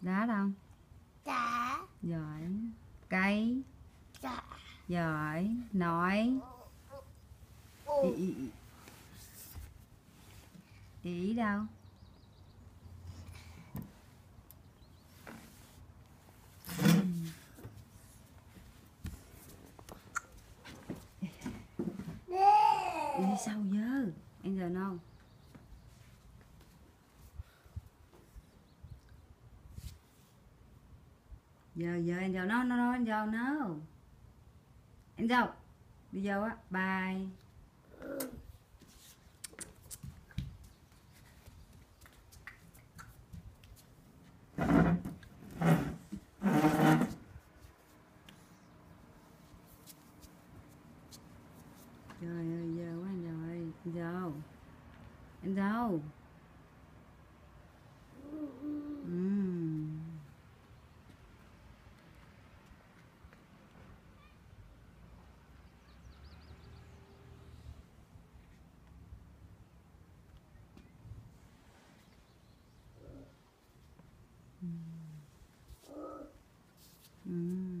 đá đâu? Đá. giỏi. Cây Đá. giỏi. Nói. Ý, ý, ý. đâu? Đi sâu dơ em giờ đâu giờ giờ anh giàu nó nó nó anh giàu nó. Anh giàu đi giàu á. Bye. Trời ơi, giờ quá anh giàu ơi anh giàu anh giàu Mm.